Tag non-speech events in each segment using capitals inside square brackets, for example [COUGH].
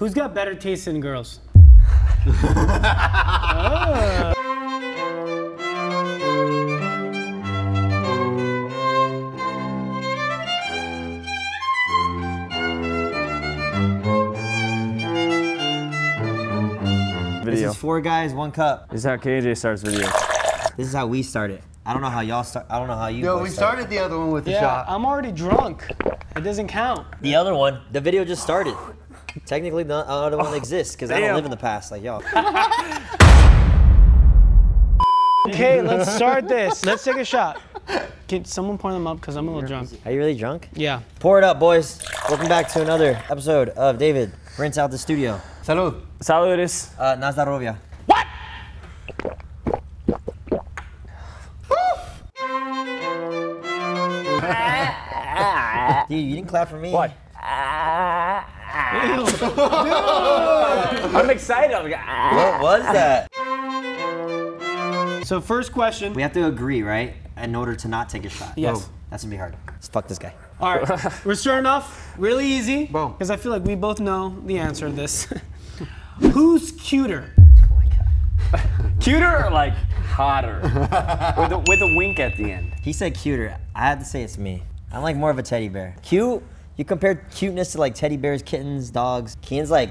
Who's got better taste in girls? [LAUGHS] This Video. is four guys, one cup. This is how KJ starts video. This is how we started. I don't know how y'all start. I don't know how you. Yo, boys we started the other one with the Yeah, shot. I'm already drunk. It doesn't count. The other one, the video just started. Technically, the other one exists because I don't live in the past like y'all. [LAUGHS] Okay, let's start this. Let's take a shot. Can someone pour them up? Because I'm a little drunk. Are you really drunk? Yeah. Pour it up, boys. Welcome back to another episode of David Rinse Out the Studio. Salud. Saludos. Uh, Nazdarovia. What? Dude, you didn't clap for me. What? [LAUGHS] I'm excited. I'm like, ah. What was that? So first question. We have to agree, right? In order to not take a shot. Yes. Oh, that's gonna be hard. Let's fuck this guy. All right, [LAUGHS] we're starting off really easy Boom. because I feel like we both know the answer to this. [LAUGHS] Who's cuter? Oh my god. [LAUGHS] Cuter or like hotter? with, a, with a wink at the end. He said cuter. I had to say it's me. I'm like more of a teddy bear. Cute. You compare cuteness to like teddy bears, kittens, dogs. Kian's like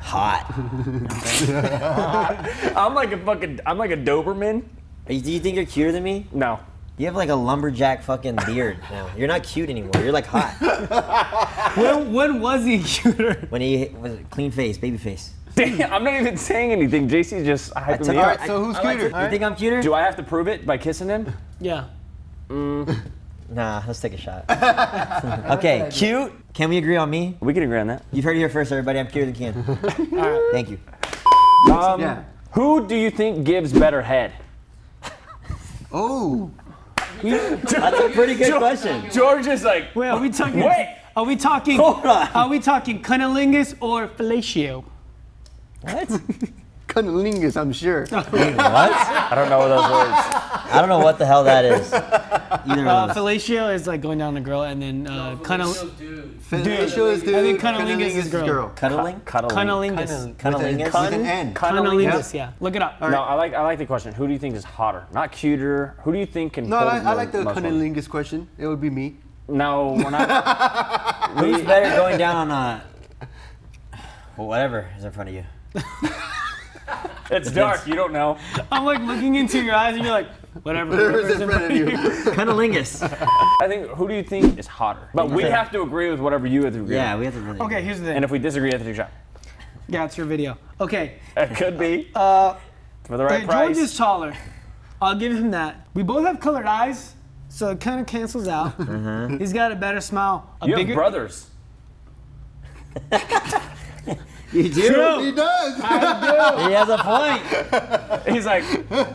hot. [LAUGHS] [LAUGHS] I'm like a fucking, I'm like a Doberman. Are you- Do you think you're cuter than me? No. You have like a lumberjack fucking beard [LAUGHS] now. You're not cute anymore. You're like hot. When, when was he cuter? When he was clean face, baby face. Damn, I'm not even saying anything. JC's just hyping took- me All up. right, so who's I like cuter? to- You think I'm cuter? Do I have to prove it by kissing him? Yeah. Mm. Nah, let's take a shot. [LAUGHS] okay, [LAUGHS] cute. Can we agree on me? We can agree on that. You've heard it here first, everybody. I'm cuter than Kian. [LAUGHS] Thank you. Um, Yeah. Who do you think gives better head? Oh. That's a pretty good question. George is like, Wait, are we talking? Wait. Are we talking? Hold on. Are we talking cunnilingus or fellatio? What? Cunnilingus, I'm sure. What? I don't know those words. I don't know what the hell that is. Either Uh, of fellatio is like going down the girl, and then uh, cunnil- Fellatio is dude. I think cunnilingus is girl. Cuddling? Cuddling. cunnilingus. Cunnilingus? With an N. Cunnilingus, yeah. Look it up. No, I like I like the question. Who do you think is hotter? Not cuter. Who do you think can No, hold I, I more like the muscle? cunnilingus question. It would be me. No, we're not. [LAUGHS] Who's better going down on a. Well, whatever is in front of you. it's dark. You don't know. [LAUGHS] I'm like looking into your eyes, and you're like, whatever. Whatever's whatever's in front of you. Cunnilingus. I think. Who do you think is hotter? But we have to agree with whatever you have to agree. Yeah, with. we have to really. Okay, here's the thing. And if we disagree, I have to take a shot. yeah, it's your video. Okay, It could be uh, for the right okay, price. George is taller. I'll give him that. We both have colored eyes, so it kind of cancels out. He's got a better smile. A you bigger, have brothers. You do? True. He does. He has a point. He's like, "Bruh."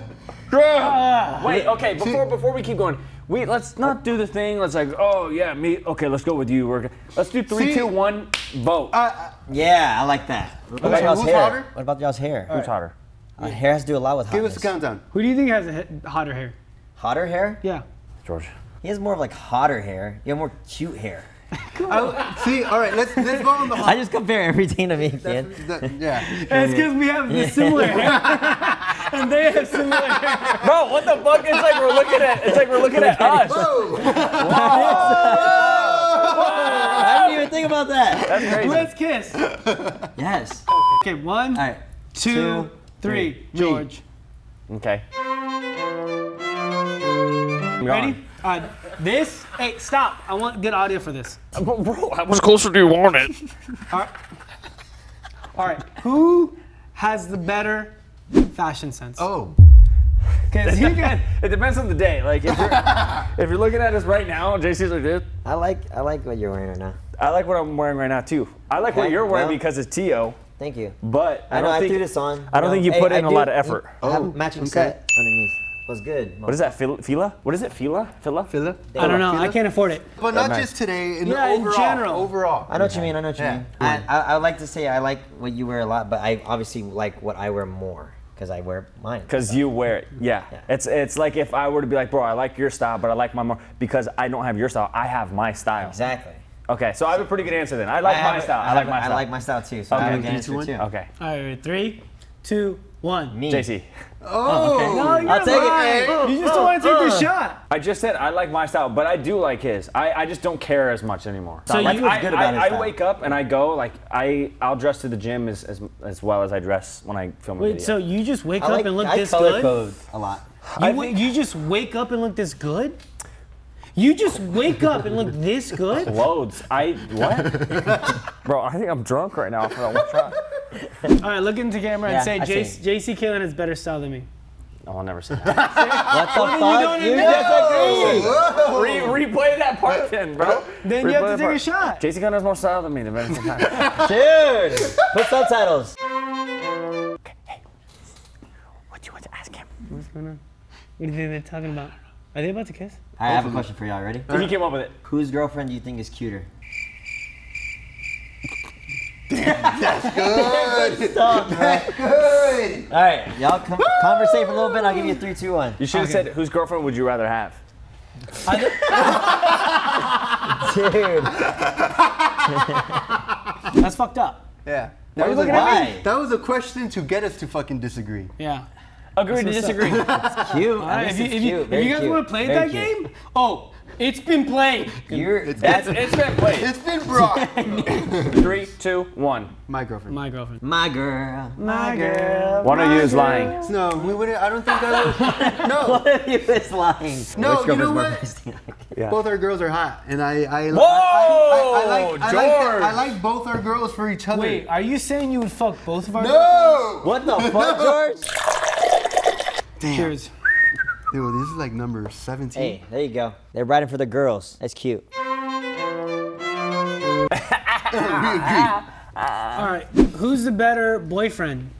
Wait, okay. Before before we keep going, we let's not do the thing. Let's like, oh yeah, me. Okay, let's go with you. We're, let's do three, See- two, one, vote. Uh, Yeah, I like that. What about y'all's who's hair? hotter? What about y'all's hair? Who's hotter? Uh, hair has to do a lot with hotness. give us a countdown. Who do you think has a hotter hair? Hotter hair? Yeah. George. He has more of like hotter hair. You have more cute hair. [LAUGHS] I, see, all right, let's let's go on the [LAUGHS] I just compare everything to me, kid. that- yeah. It's because we have the [LAUGHS] similar hair, and they have similar [LAUGHS] hair. Bro, what the fuck? It's like we're looking at. It's like we're looking at us. Whoa! Whoa! I didn't even think about that. That's crazy. Let's kiss. Yes. Okay, one, All right. two, two, three. George. Okay. Ready? Uh, this. Hey, stop! I want good audio for this. Bro, how much closer do you want it? All right. All right. Who has the better fashion sense? Oh. Because you got. It depends on the day. Like if you're [LAUGHS] if you're looking at us right now, JC's like this. I like I like what you're wearing right now. I like what I'm wearing right now too. I like what you're wearing well- because it's Tio, Thank you. but I, I know don't I think threw this on. I don't know. think you Hey, put I in a lot of effort. I have Oh, matching okay. set underneath. Was good. What is that? Fila? Fila? What is it? Fila? Fila? Filler? I don't know. Feel I can't afford it. But not just today. In Yeah, in general. Overall. I know what you mean. I know what you Yeah. mean. I, I, I like to say I like what you wear a lot, but I obviously like what I wear more because I wear mine. Because you wear it. Yeah. Yeah. It's it's like if I were to be like, bro, I like your style, but I like my more because I don't have your style. I have my style. Exactly. Okay, so I have a pretty good answer then. I like I my have- style. I, I, like have- my I style. like my style too. So I Okay. have a good answer two, too. Okay, All right, three, two, one. Me. JC. Oh, No, you're I'll take it. lying. You just don't want to take the shot. I just said I like my style, but I do like his. I, I just don't care as much anymore. So like, you was I, good about I, his I wake up and I go like I I'll dress to the gym as, as, as well as I dress when I film a Wait, video. so you just wake I up like and look I this color good? code a lot. You, wa- you just wake up and look this good? You just wake up and look this good? Loads. I what? [LAUGHS] Bro, I think I'm drunk right now for that one shot. [LAUGHS] All right, look into camera Yeah, and say I J- see. JC Caylen has better style than me. Oh, I'll never say that. [LAUGHS] What the then you fuck? don't You admit. Re- replay that part then, bro. Then you have to Replay take a shot. part. JC Gunn has more style than me. The better sometimes. [LAUGHS] Dude, put subtitles. what do you want to ask him? What's going on? What do you think they're talking about? Are they about to kiss? I have a question for y'all. Ready? He came up with it. Whose girlfriend do you think is cuter? [LAUGHS] good. Stop, man. Good. All right, y'all com- conversate for a little bit. I'll give you a three, two, one. You should have Okay. said, whose girlfriend would you rather have? [LAUGHS] Dude, [LAUGHS] That's fucked up. Yeah. Why was a- looking at me? That was a question to get us to fucking disagree. Yeah. Agree to That's what's disagree. cute. All right, I if you, it's if you, cute. if you guys cute. want to play Very that cute. game, oh, it's been played. You're That's, that's it's been played. It's been brought. [LAUGHS] Three, two, one. My girlfriend. My girlfriend. my girl. My girl. One of you is lying. No, we wouldn't. I don't think that would. [LAUGHS] No. One of you is lying. No, Which you know what? interesting? [LAUGHS] Both our girls are hot, and I. I Whoa, I, I, I, like, I, like, George. I like both our girls for each other. Wait, are you saying you would fuck both of our No. What the fuck, George? Damn. Cheers. Dude, this is like number 17. Hey, there you go. They're riding for the girls. That's cute. [LAUGHS] we agree. All right, who's the better boyfriend?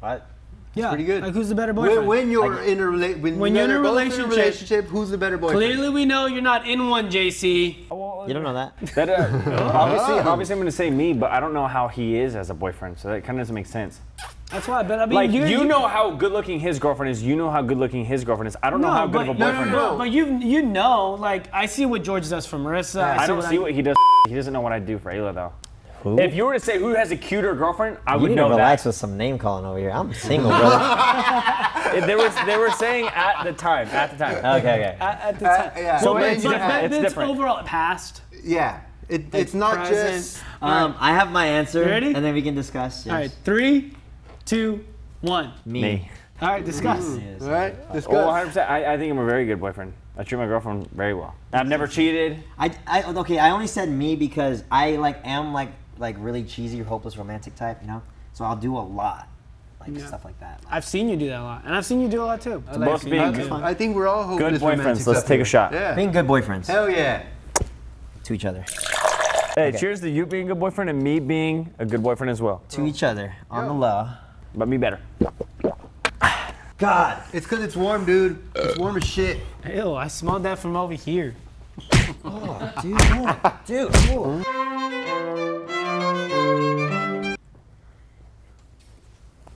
What? Yeah, pretty good. Like who's the better boyfriend? When, when you're in a rela- when, When you you're in a are both relationship- relationship, who's the better boyfriend? Clearly, we know you're not in one, JC. You don't know that? [LAUGHS] That, uh, [LAUGHS] obviously, obviously, I'm going to say me, but I don't know how he is as a boyfriend, so that kind of doesn't make sense. That's why. But I mean, Like, you, you know how good looking his girlfriend is, you know how good looking his girlfriend is. I don't know how good but, of a boyfriend no, is. no, but you you know, like I see what George does for Marissa. I, I don't what see what he does. He doesn't know what I do for Ayla, though. Who? If you were to say who has a cuter girlfriend, I you would need to know relax that. with some name calling over here. I'm single, brother. [LAUGHS] It- They were, they were saying at the time, at the time. okay, okay. At, at the Uh, time. yeah. So Well, it's but different, that- it's that's different. overall past. Yeah. It, it's not present. just. Um, I have my answer, You ready? and then we can discuss. Yes. All right, three, two, one. Me. Me. All right, discuss. Yes. All right, let's Oh, 100%. I, I think I'm a very good boyfriend. I treat my girlfriend very well. I've never cheated. I, I okay. I only said me because I like am like like really cheesy, hopeless romantic type, you know. So I'll do a lot, like Yeah. stuff like that. I've seen you do that a lot, and I've seen you do a lot too. I both being good. I think we're all Good hopeless boyfriends. Let's take a shot. Yeah. Being good boyfriends Hell yeah. to each other, Hey, Okay. cheers to you being a good boyfriend and me being a good boyfriend as well. to each other on Yo. the low. But me better. God, It's because it's warm, dude. It's warm as shit. Ew, I smelled that from over here. [LAUGHS] Oh, dude, what? dude. ooh.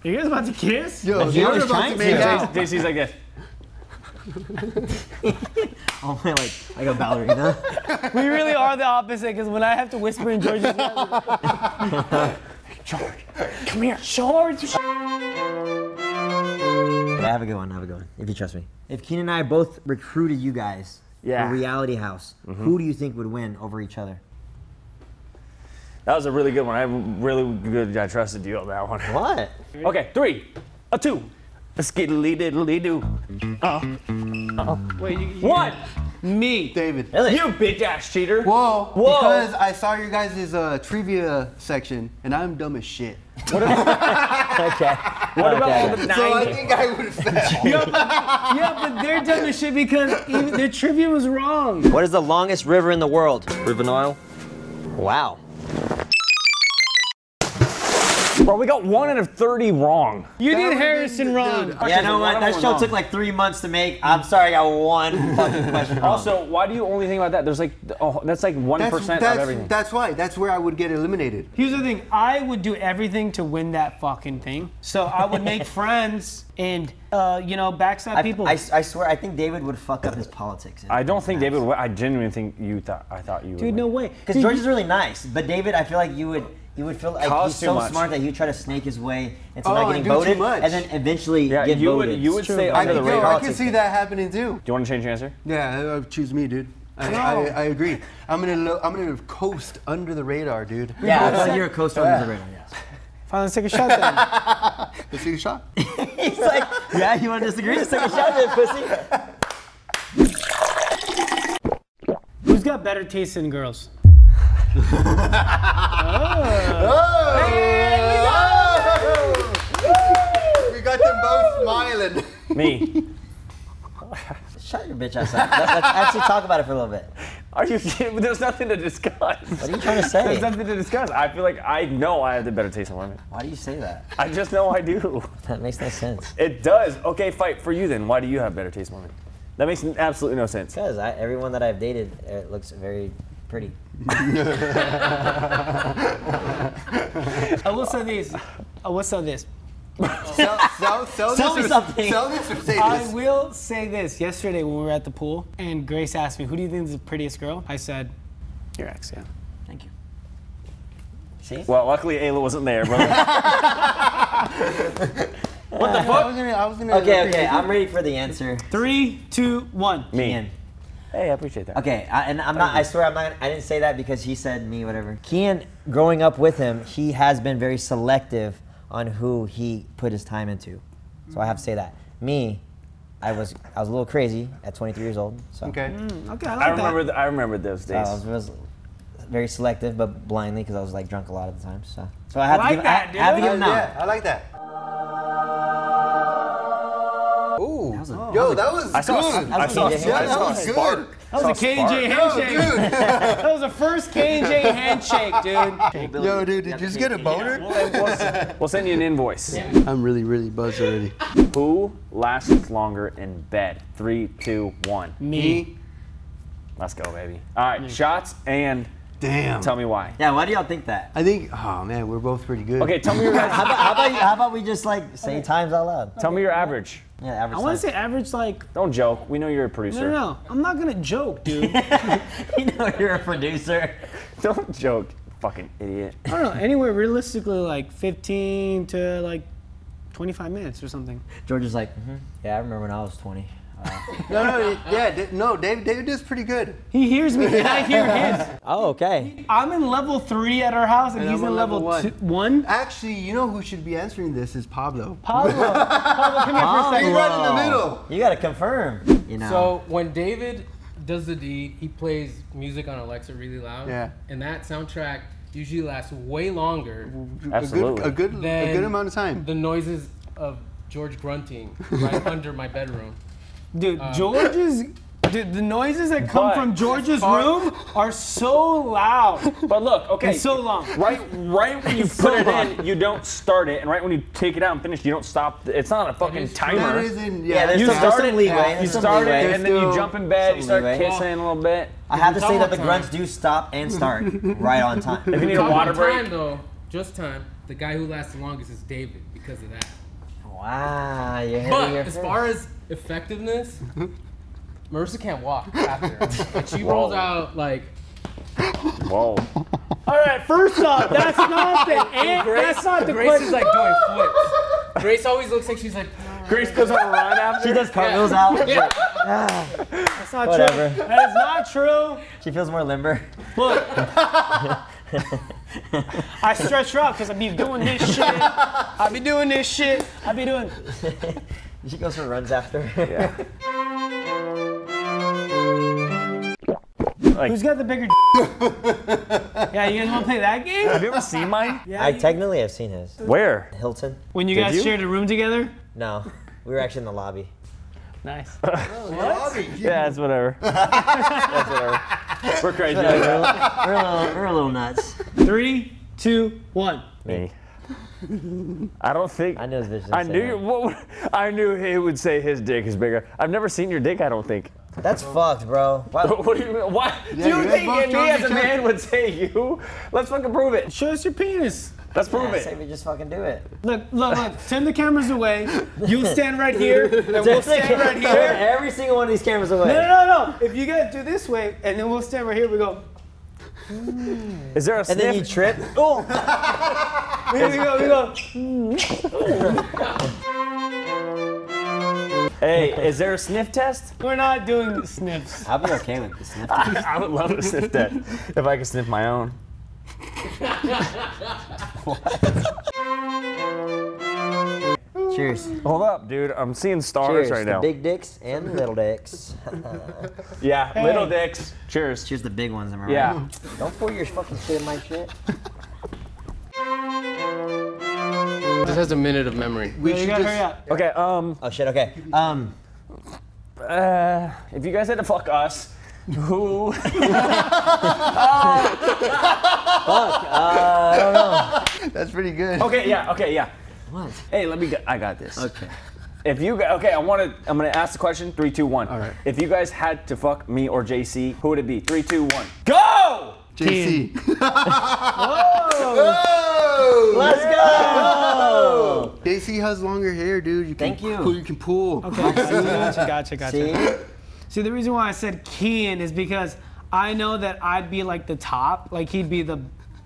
You guys about to kiss? Yo, He you're about trying to make to. out. JC's like this. [LAUGHS] Oh my, like like a ballerina. We really are the opposite because when I have to whisper in George's ear, [LAUGHS] George, come here. George. But I have a good one. I have a good one. If you trust me. If Keenan and I both recruited you guys Yeah. for Reality House, mm-hmm. who do you think would win over each other? That was a really good one. I really good. I trusted you on that one. What? [LAUGHS] Okay, three, a two, a skiddly diddly do. Wait, you, you, One. me. David. Really? You bitch ass cheater. Whoa, Whoa. because I saw your guys' uh, trivia section, and I'm dumb as shit. [LAUGHS] Okay. What about all Okay. the So I think I would fail. [LAUGHS] Yeah, but they're dumb as shit because even their trivia was wrong. What is the longest river in the world? River Nile. Wow. Bro, we got one out of 30 wrong. You That did Harrison been- wrong. dude, Yeah, no, One what? That show were took like three months to make. I'm sorry, I got one [LAUGHS] fucking question wrong. Also, why do you only think about that? There's like, oh, that's like 1% That's, of that's, everything. that's why. That's where I would get eliminated. Here's the thing. I would do everything to win that fucking thing. So I would make [LAUGHS] friends and, uh, you know, backstab I, people. I, I swear, I think David would fuck up his politics. I don't think David would. I genuinely think you thought, I thought you would. Dude, win. no way. Because George you- is really nice, but David, I feel like you would. You would feel like Cause he's so much. smart that he would try to snake his way into Oh, not and getting do too voted, much. and then eventually Yeah, get you voted. would, you would true. stay I under I, the radar. I can see that happening too. Do you want to change your answer? Yeah, uh, choose me, dude. I, I, I agree. I'm gonna lo- I'm gonna coast under the radar, dude. yeah, I both feel like said- [LAUGHS] you're a co-star under the radar. Yes. Fine, let's take a shot then. [LAUGHS] Let's take a shot. [LAUGHS] He's like, yeah, you want to disagree? Just take a shot, then, pussy. Who's got better taste than girls? [LAUGHS] We got them both smiling. Me. Shut your bitch ass up. Let, let's actually talk about it for a little bit. Are you [LAUGHS] kidding? There's nothing to discuss. What are you trying to say? There's nothing to discuss. I feel like I know I have the better taste in women. Why do you say that? I just know I do. That makes no sense. It does. Okay, fight for you then. Why do you have better taste in women? That makes absolutely no sense. Because everyone that I've dated uh, looks very pretty. [LAUGHS] I will say this. I will say this. Sell, sell, sell, Sell this me or, something. Sell this or say I this. will say this. Yesterday when we were at the pool and Grace asked me, who do you think is the prettiest girl? I said, your ex, yeah. Thank you. See? Well, luckily Ayla wasn't there, brother. What the fuck? I was gonna, I was gonna Okay, okay, I'm ready for the answer. Three, two, one. Me. Kian. Hey, I appreciate that. Okay, I, and I'm not. I swear, I'm not. I didn't say that because he said me, whatever. Kian, growing up with him, he has been very selective on who he put his time into. So I have to say that. Me, I was I was a little crazy at 23 years old. So Okay. Mm, okay, I like I that. remember. th- I remember those so days. I was, was very selective, but blindly because I was like drunk a lot of the time. So so I had like to give. that, I, I have to give him now. yeah, I like that. Ooh, was a- oh. yo, that was I saw. good. I saw. Yeah, yeah, I that was a good. spark. That was a K and J Yo, handshake. dude. [LAUGHS] That was the first K and J [LAUGHS] handshake, dude. Yo, dude, did you just get a boner? We'll, we'll send you an invoice. I'm really, really buzzed already. Who lasts longer in bed? Three, two, one. Me. Let's go, baby. All right, shots and Damn. tell me why. Yeah, why do y'all think that? I think, oh man, we're both pretty good. Okay, tell me your How about, how about, how about we just like say times out loud? tell me your average. Yeah, average. I want to say average like. Don't joke. We know you're a producer. no, no. I'm not gonna joke, dude. [LAUGHS] you know you're a producer. [LAUGHS] Don't joke, fucking idiot. I don't know. Anywhere realistically, like 15 to like 25 minutes or something. George is like, "Mhm. yeah, I remember when I was 20. [LAUGHS] No, no, yeah, Da- no, David, David does pretty good. He hears me and I hear his. [LAUGHS] oh, okay. I'm in level three at our house and, And he's I'm in on level, level two, one. one. Actually, you know who should be answering this is Pablo. Pablo, [LAUGHS] Pablo, come here for a second. He's right in the middle. You gotta confirm. You know. So when David does the deed, he plays music on Alexa really loud. Yeah. And that soundtrack usually lasts way longer Absolutely. A good, a good, a good amount of time. the noises of George grunting right under my bedroom. Dude, uh. George's. Dude, the noises that come But- from George's room are so loud But look, okay. and so long. Right, right when you It's put so it long. in, you don't start it, and right when you take it out and finish, you don't stop. the- It's not a fucking is timer. That is in, yeah, yeah, there's You some, start some it, leeway. you there's start leeway. it, and then you jump in bed, you start leeway. kissing a little bit. I have to say that the Double grunts do stop and start [LAUGHS] right on time. If you need a water break, time though, just time. The guy who lasts the longest is David because of that. Wow, you're But as far as effectiveness, [LAUGHS] Marissa can't walk after. [LAUGHS] Like she Whoa. rolls out like whoa. All right, first off, that's not the [LAUGHS] an- that's not the Grace question. is like doing flips. Grace always looks like she's like Grace goes on a run after. she does cartwheels out. yeah. that's not Whatever. true. That is not true. She feels more limber. Look, I stretch her out because I be doing this shit. I be doing this shit. I be doing. She goes for runs after. [LAUGHS] Like, Who's got the bigger? [LAUGHS] yeah, you guys want to play that game? have you ever seen mine? Yeah. I you- technically have seen his. Where? Hilton? when you Did guys you? shared a room together. No, we were actually in the lobby. Nice. [LAUGHS] Yeah, it's whatever. That's whatever. We're crazy. We're a little, we're a little nuts. Three, two, one. Me. [LAUGHS] I don't think. I knew it was vicious. I knew. What, I knew he would say his dick is bigger. I've never seen your dick. I don't think. That's fucked, bro. Why- [LAUGHS] What do you mean? Why? Yeah, do you you think me as a each other. man would say you? Let's fucking prove it. Show us your penis. Let's prove I say it. we just fucking do it. Look, look, look. Turn the cameras away. You [LAUGHS] stand right here, and we'll stand right Turn here. every single one of these cameras away. No, no, no, no. If you guys do this way, and then we'll stand right here, we go. Is there a And sniff? then you trip. Here oh. We go, we go. hey, is there a sniff test? We're not doing sniffs. I'll be okay with this. [LAUGHS] I would love to sniff that if I could sniff my own. Cheers. Hold up, dude. I'm seeing stars Cheers right to now. big dicks and little dicks. [LAUGHS] yeah, little dicks. Cheers. Cheers to the big ones, am I right? Yeah. Don't pour your fucking shit in my shit. This has a minute of memory. We should just. hurry up. Okay. Um. Oh shit. Okay. Um. Uh. If you guys had to fuck us, who? [LAUGHS] [LAUGHS] Fuck. I don't know. That's pretty good. Okay. Yeah. Okay. Yeah. What? Hey, let me. Get, I got this. Okay. If you gu- okay, I want to. I'm gonna ask the question. Three, two, one. All right. If you guys had to fuck me or JC, who would it be? Three, two, one. Go! JC. [LAUGHS] Whoa. Let's go. JC has longer hair, dude. You can Thank you. Pull, you can pull. Okay, gotcha, gotcha, gotcha. See? See, the reason why I said Kian is because I know that I'd be like the top, like he'd be the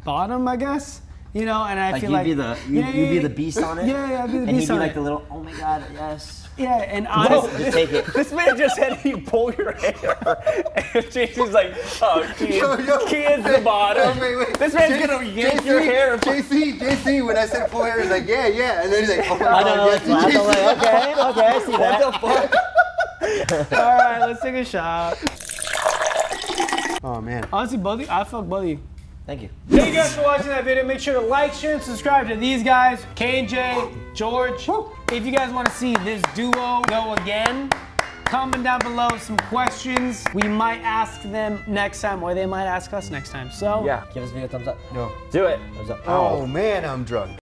bottom, I guess. You know, and I Like feel you'd like be the you, Yeah, you'd be the beast on it. Yeah, yeah, I'd be the and he'd beast be on like it. the little. Oh my god. Yes. Yeah, and honestly, Just take it. [LAUGHS] This man just said he'd pull your hair. [LAUGHS] And JC's like, oh, Kian, Yo, yo. Kian's the bottom. Wait, wait. This man's J- gonna yank your hair. JC, JC, when I said pull hair, he's like, yeah, yeah. And then he's like, oh my I god, know. yes, Like, okay, okay, I see that. What the fuck? [LAUGHS] all right, let's take a shot. Oh man. Honestly, buddy, I fuck both of you. Thank you. Thank you guys for watching that video. Make sure to like, share, and subscribe to these guys, KJ, George. If you guys want to see this duo go again, comment down below some questions. We might ask them next time, or they might ask us next time. So, Yeah, Give this video a thumbs up. No. do it. Thumbs up. Oh, oh man, I'm drunk.